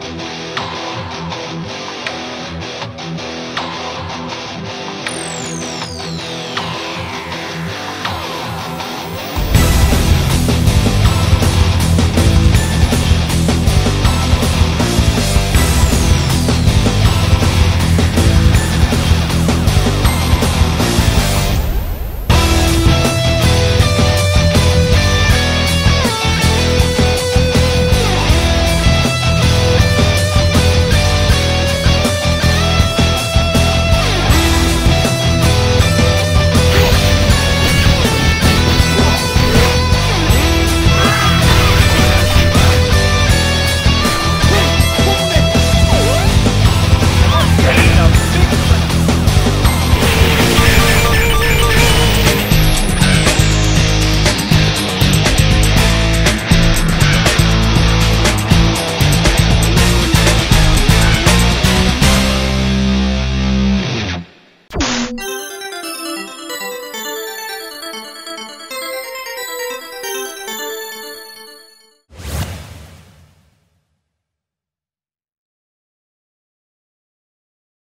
Bye.